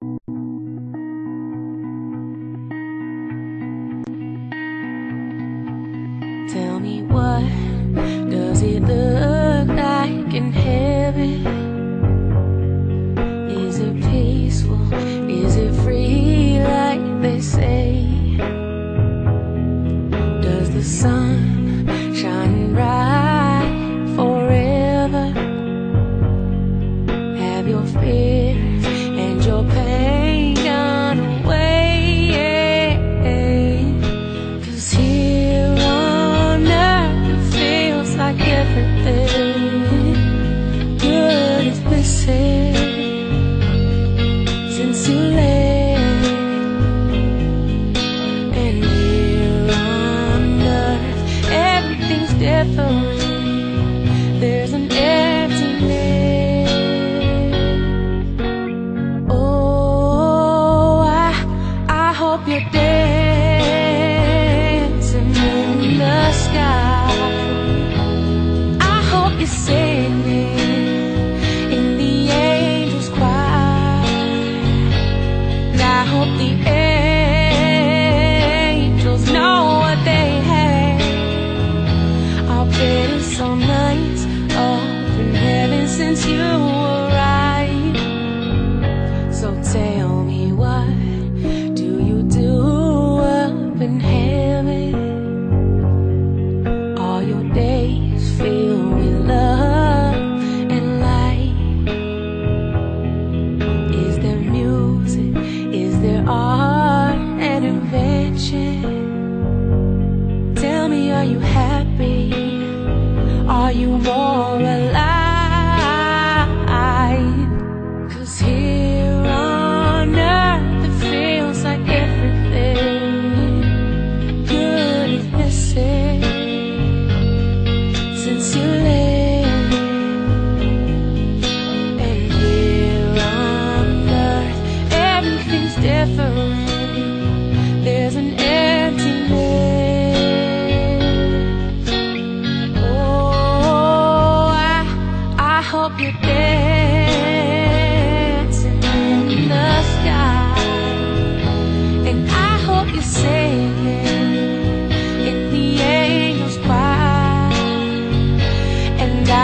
Tell me what does it look like in heaven? Is it peaceful? Is it free like they say? Does the sun shine bright? There's an emptiness. Oh, I, I hope you're dancing in the sky. I hope you say. you have